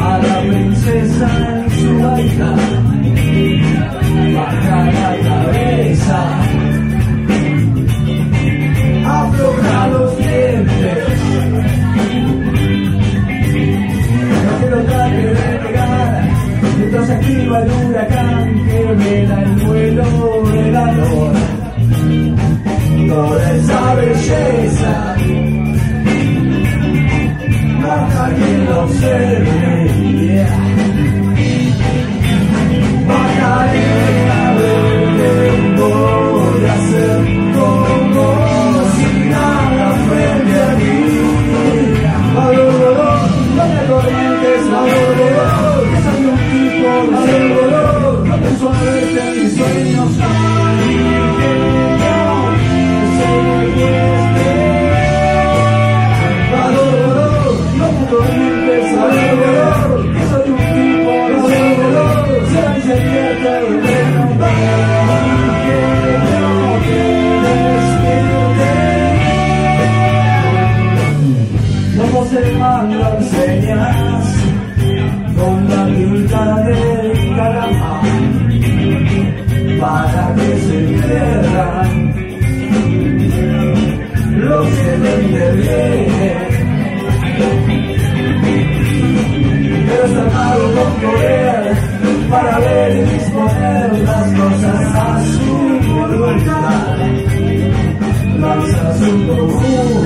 a la princesa en su baila ángel me da el vuelo velador toda esa belleza. Baja que lo observe. No se mandan señas con la linda de Caramba para que se entierran los que de viene, pero se amaron con poder para ver. Ooh.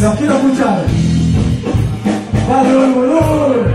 Los quiero escuchar. Barro el Munur.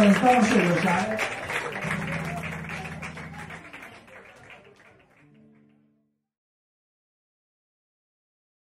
嗯当时我想